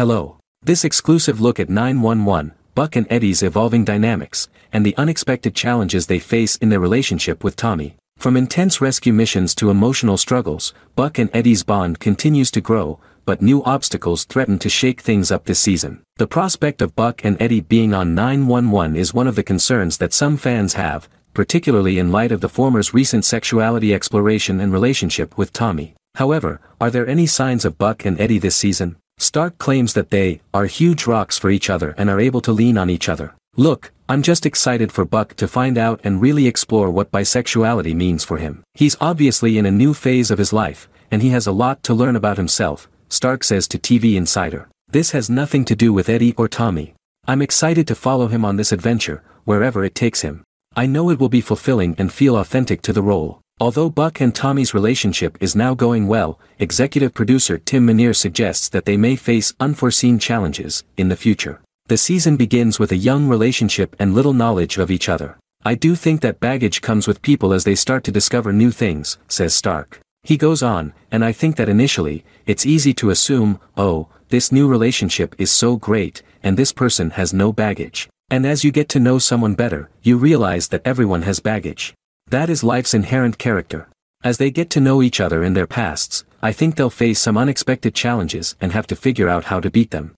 Hello. This exclusive look at 911, Buck and Eddie's evolving dynamics, and the unexpected challenges they face in their relationship with Tommy. From intense rescue missions to emotional struggles, Buck and Eddie's bond continues to grow, but new obstacles threaten to shake things up this season. The prospect of Buck and Eddie being on 911 is one of the concerns that some fans have, particularly in light of the former's recent sexuality exploration and relationship with Tommy. However, are there any signs of Buck and Eddie this season? Stark claims that they are huge rocks for each other and are able to lean on each other. Look, I'm just excited for Buck to find out and really explore what bisexuality means for him. He's obviously in a new phase of his life, and he has a lot to learn about himself, Stark says to TV Insider. This has nothing to do with Eddie or Tommy. I'm excited to follow him on this adventure, wherever it takes him. I know it will be fulfilling and feel authentic to the role. Although Buck and Tommy's relationship is now going well, executive producer Tim Minear suggests that they may face unforeseen challenges in the future. The season begins with a young relationship and little knowledge of each other. I do think that baggage comes with people as they start to discover new things, says Stark. He goes on, and I think that initially, it's easy to assume, oh, this new relationship is so great, and this person has no baggage. And as you get to know someone better, you realize that everyone has baggage. That is life's inherent character. As they get to know each other in their pasts, I think they'll face some unexpected challenges and have to figure out how to beat them.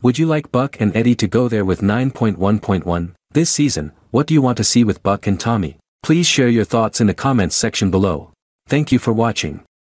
Would you like Buck and Eddie to go there with 9.1.1? This season, what do you want to see with Buck and Tommy? Please share your thoughts in the comments section below. Thank you for watching.